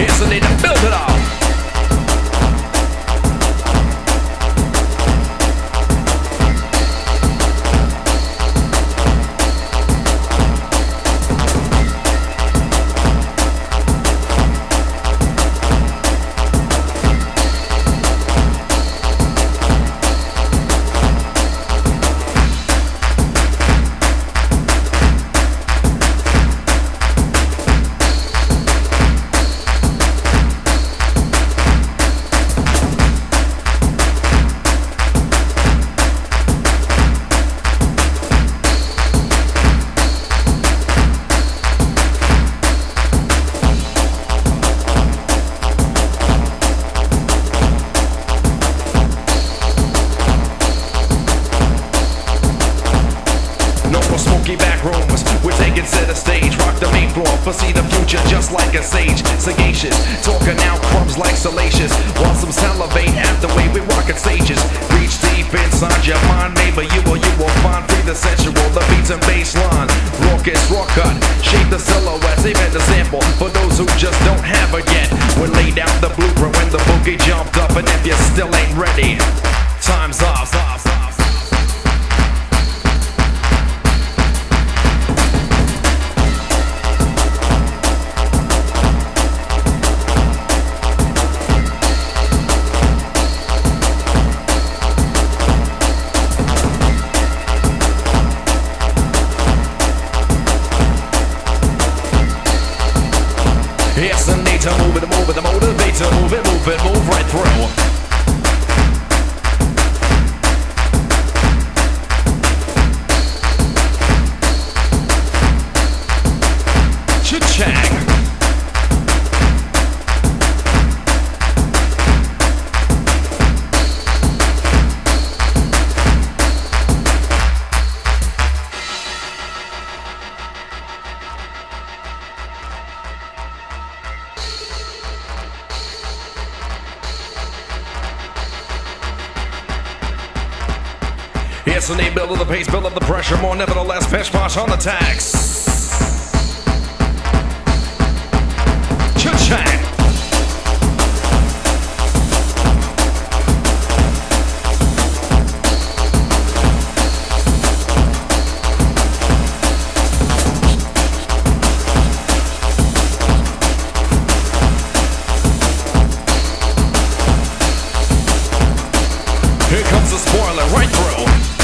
Here's the need to build it up. Smoky back rooms. We're taking center stage. Rock the main floor. Foresee the future just like a sage. Sagacious. Talking out crumbs like salacious. While some salivate at the way we rocket stages. Reach deep inside your mind. Maybe you will, you will find free the sensual. The beats and bass line. Raucous, raw cut. Shape the silhouettes. Even the sample. For those who just don't have it yet. We laid out the blueprint when the boogie jumped up. And if you still ain't ready, time's up. Up. The to move it, move it, the motivate to move it, move it, move right through. Yes, and they build up the pace, build up the pressure. More nevertheless, Pish Posh on the tax. Cha-chang! Here comes the spoiler, right through.